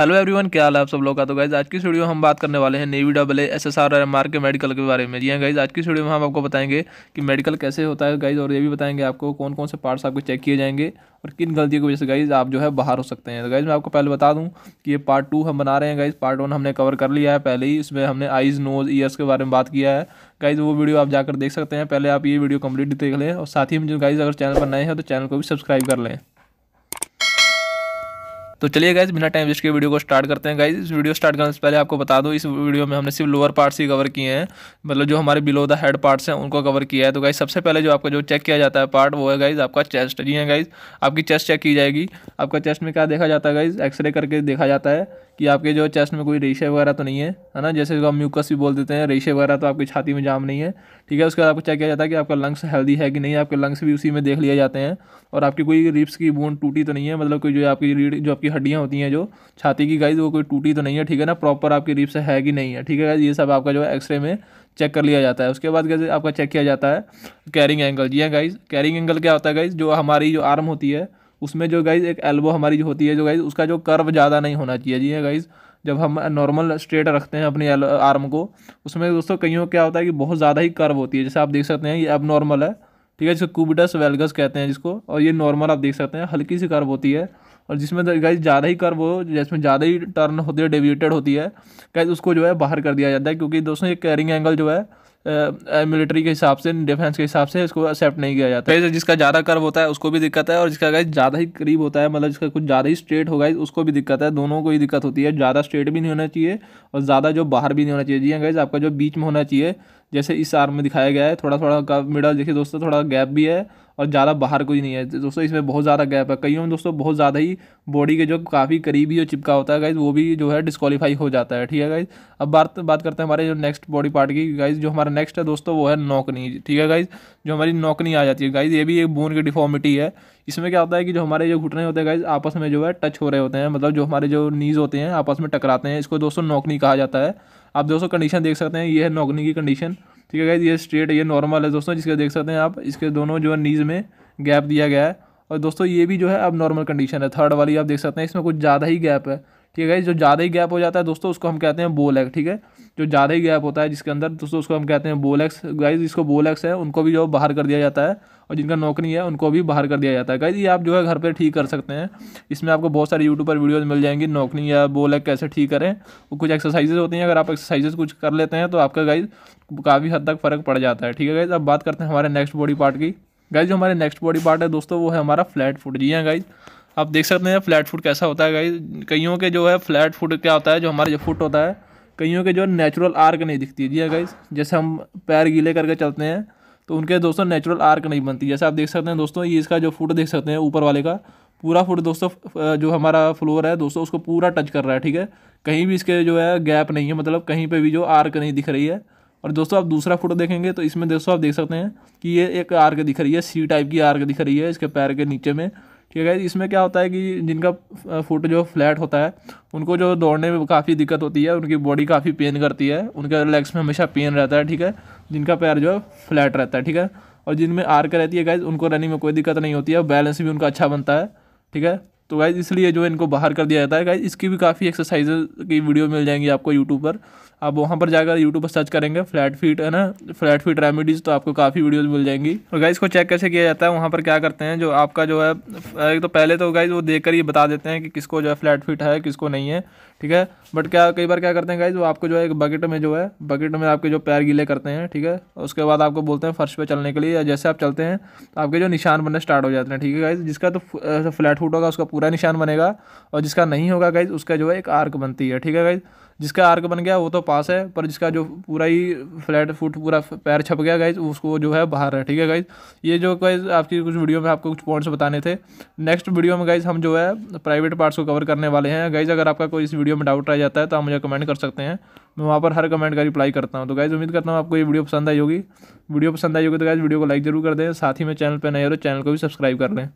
Hello everyone क्या हाल है आप सब लोग का? तो गाइज़ आज की वीडियो हम बात करने वाले हैं navy double S S R M R के मेडिकल के बारे में। जी हाँ गाइज़ आज की वीडियो में हम आपको बताएँगे कि मेडिकल कैसे होता है गाइज़ और ये भी बताएँगे आपको कौन कौन से पार्ट्स आपको चेक किए जाएँगे और किन गलतियों की वजह से गाइज़ आप जो है बाहर हो सकते हैं। तो गाइज़ मैं आपको पहले बता दूँ कि ये पार्ट टू हम बना रहे हैं गाइज़ पार्ट वन हमने कवर कर लिया है पहले ही। इसमें हमने आइज़ नोज़ ईयर्स के बारे में बात किया है। गाइज़ वो वीडियो आप जाकर देख सकते हैं। पहले आप ये वीडियो कंप्लीट देख लें और साथ ही में जो गाइज़ अगर चैनल पर नए हैं तो चैनल को भी सब्सक्राइब कर लें। तो चलिए गाइज़ बिना टाइम वेस्ट के वीडियो को स्टार्ट करते हैं। गाइज़ इस वीडियो स्टार्ट करने से पहले आपको बता दूँ, इस वीडियो में हमने सिर्फ़ लोअर पार्ट्स ही कवर किए हैं। मतलब जो हमारे बिलो द हेड पार्ट्स हैं, उनको कवर किया है। तो गाइज़ सबसे पहले जो आपका जो चेक किया जाता है पार्ट वो है गाइज़ आपका चेस्ट जी है गाइज़ आपकी चेस्ट चेक की जाएगी। आपका चेस्ट में क्या देखा जाता है गाइज़ एक्सरे करके देखा जाता है। कि आपके जो चेस्ट में कोई रेशे वगैरह तो नहीं है है ना? जैसे हम म्यूकस भी बोल देते हैं रेशे वगैरह तो आपकी छाती में जाम नहीं है, ठीक है? उसके बाद आपको चेक किया जाता है कि आपका लंग्स हेल्दी है कि नहीं, आपके लंग्स भी उसी में देख लिए जाते हैं, और आपकी कोई रिप्स की बोन टूटी तो नहीं है मतलब कोई जो आपकी रीढ़ जो आपकी हड्डियाँ होती हैं, जो छाती की गाइज़ वो कोई टूटी तो नहीं है, ठीक है ना? प्रॉपर आपकी रिप्स है कि नहीं है, ठीक है ये सब आपका जो है एक्सरे में चेक कर लिया जाता है। उसके बाद कैसे आपका चेक किया जाता है कैरिंग एंगल जी हाँ गाइज़ कैरिंग एंगल क्या होता है गाइज़ जो हमारी जो आर्म होती है उसमें जो गाइज़ एक एल्बो हमारी जो होती है, जो गाइज़ उसका जो कर्व ज़्यादा नहीं होना चाहिए जी हाँ गाइज़ जब हम नॉर्मल स्ट्रेट रखते हैं अपनी आर्म को, उसमें दोस्तों कईयों क्या होता है कि बहुत ज़्यादा ही कर्व होती है। जैसे आप देख सकते हैं, ये अब नॉर्मल है, ठीक है जिसको कुबिटस वेलगस कहते हैं जिसको, और ये नॉर्मल आप देख सकते हैं, हल्की सी कर्व होती है, और जिसमें गाइज़ ज़्यादा ही कर्व हो, जिसमें ज़्यादा ही टर्न होती है डेविएटेड होती है गाइज़ उसको जो है बाहर कर दिया जाता है, क्योंकि दोस्तों ये कैरिंग एंगल जो है मिलिट्री के हिसाब से डिफेंस के हिसाब से इसको एक्सेप्ट नहीं किया जाता। है जिसका ज़्यादा कर्व होता है, उसको भी दिक्कत है, और जिसका ज़्यादा ही करीब होता है मतलब जिसका कुछ ज़्यादा ही स्ट्रेट होगा उसको भी दिक्कत है। दोनों को ही दिक्कत होती है। ज़्यादा स्ट्रेट भी नहीं होना चाहिए, और ज़्यादा जो बाहर भी नहीं होना चाहिए। जी हाँ गाइज़ आपका जो बीच में होना चाहिए, जैसे इस आर्म में दिखाया गया है थोड़ा थोड़ा मिडल देखिए दोस्तों, थोड़ा गैप भी है और ज़्यादा बाहर कोई नहीं है। दोस्तों, इसमें बहुत ज़्यादा गैप है। कईयों में दोस्तों बहुत ज़्यादा ही बॉडी के जो काफ़ी करीबी जो चिपका होता है गाइज़ वो भी जो है डिस्कवालीफाई हो जाता है। ठीक है गाइज़ अब बात बात करते हैं हमारे जो नेक्स्ट बॉडी पार्ट की। गाइज़ जो हमारा नेक्स्ट है दोस्तों, वो है नौकनी ठीक है गाइज़ जो हमारी नौकनी आ जाती है। गाइज़ ये भी एक बोन की डिफॉर्मिटी है। इसमें क्या होता है कि जो हमारे जो घुटने होते हैं गाइज़ आपस में जो है टच हो रहे होते हैं। मतलब जो हमारे जो नीज होते हैं, आपस में टकराते हैं। इसको दोस्तों नौकनी कहा जाता है। आप दोस्तों कंडीशन देख सकते हैं। ये है नौकनी की कंडीशन ठीक है गाइज़ ये स्ट्रेट ये नॉर्मल है दोस्तों, जिसके देख सकते हैं आप, इसके दोनों जो है नीज में गैप दिया गया है। और दोस्तों, ये भी जो है अब नॉर्मल कंडीशन है। थर्ड वाली आप देख सकते हैं, इसमें कुछ ज़्यादा ही गैप है। ठीक है जो ज़्यादा ही गैप हो जाता है दोस्तों, उसको हम कहते हैं बोल है ठीक है? जो ज़्यादा ही गैप होता है जिसके अंदर दोस्तों उसको हम कहते हैं बोलेक्स गाइज़ जिसको बोलेक्स है, उनको भी जो बाहर कर दिया जाता है, और जिनका नौकरी है, उनको भी बाहर कर दिया जाता है। गाइज़ ये आप जो है घर पर ठीक कर सकते हैं। इसमें आपको बहुत सारे यूट्यूब पर वीडियोज़ मिल जाएँगी, नौकरी या बोलेक कैसे ठीक करें, वो कुछ एक्सरसाइजेज होती हैं। अगर आप एक्सरसाइजेज कुछ कर लेते हैं तो आपका गाइज़ काफ़ी हद तक फ़र्क पड़ जाता है। ठीक है गाइज़ अब बात करते हैं हमारे नेक्स्ट बॉडी पार्ट की। गाइज़ जो हमारे नेक्स्ट बॉडी पार्ट है, दोस्तों, वो है हमारा फ्लैट फुट जी हाँ गाइज़ आप देख सकते हैं फ्लैट फुट कैसा होता है गाइज़ कईयों के जो है फ्लैट फुट क्या होता है, जो हमारे जो फुट होता है कईयों के जो नेचुरल आर्क नहीं दिखती है। जी हाँ गाइज़ जैसे हम पैर गीले करके चलते हैं तो उनके दोस्तों नेचुरल आर्क नहीं बनती। जैसे आप देख सकते हैं दोस्तों, ये इसका जो फुट देख सकते हैं, ऊपर वाले का, पूरा फुट दोस्तों जो हमारा फ्लोर है, दोस्तों, उसको पूरा टच कर रहा है, ठीक है? कहीं भी इसके जो है गैप नहीं है मतलब कहीं पे भी जो आर्क नहीं दिख रही है। और दोस्तों, आप दूसरा फ़ोटो देखेंगे तो इसमें दोस्तों आप देख सकते हैं कि ये एक आर्क दिख रही है सी टाइप की आर्क दिख रही है, इसके पैर के नीचे में। ठीक है इसमें क्या होता है कि जिनका फुट जो फ्लैट होता है, उनको जो दौड़ने में काफ़ी दिक्कत होती है, उनकी बॉडी काफ़ी पेन करती है, उनके लेग्स में हमेशा पेन रहता है, ठीक है? जिनका पैर जो है फ्लैट रहता है, ठीक है? और जिनमें आर आर्क रहती है गाइज़ उनको रनिंग में कोई दिक्कत नहीं होती है बैलेंस भी उनका अच्छा बनता है, ठीक है? तो गाइज़ इसलिए जो इनको बाहर कर दिया जाता है गाइज़ इसकी भी काफ़ी एक्सरसाइज की वीडियो मिल जाएँगी आपको यूट्यूब पर। आप वहाँ पर जाकर यूट्यूब पर सर्च करेंगे फ्लैट फीट है ना? फ्लैट फीट रेमेडीज़ तो आपको काफ़ी वीडियोस मिल जाएँगी। और गाइज़ को चेक कैसे किया जाता है, वहाँ पर क्या करते हैं, जो आपका जो है एक तो पहले तो गाइज़ वो देख कर ही बता देते हैं कि किसको जो है फ्लैट फीट है, किसको नहीं है, ठीक है? बट क्या, कई बार क्या करते हैं गाइज़ वो आपको जो है एक बकेट में जो है बकेट में आपके जो पैर गीले करते हैं, ठीक है? उसके बाद आपको बोलते हैं फर्श पर चलने के लिए, या जैसे आप चलते हैं तो आपके जो निशान बनने स्टार्ट हो जाते हैं, ठीक है गाइज़ जिसका तो फ्लैट फुट होगा, उसका पूरा निशान बनेगा, और जिसका नहीं होगा गाइज़ उसका जो है एक आर्क बनती है, ठीक है गाइज़ जिसका आर्क बन गया, वो तो पास है, पर जिसका जो पूरा ही फ्लैट, फुट पूरा पैर छप गया गाइज़ उसको जो है बाहर है, ठीक है गाइज़ ये जो गाइज़ आपकी कुछ वीडियो में आपको कुछ पॉइंट्स बताने थे। नेक्स्ट वीडियो में गाइज़ हम जो है प्राइवेट पार्ट्स को कवर करने वाले हैं। गाइज़ अगर आपका कोई इस वीडियो में डाउट रह जाता है तो आप मुझे कमेंट कर सकते हैं। मैं वहाँ पर हर कमेंट का रिप्लाई करता हूँ। तो गाइज़ उम्मीद करता हूँ आपको ये वीडियो पसंद आई होगी। वीडियो पसंद आई होगी तो गाइज़ वीडियो को लाइक ज़रूर कर दें। साथ ही में चैनल पर नए हो चैनल को भी सब्सक्राइब कर लें।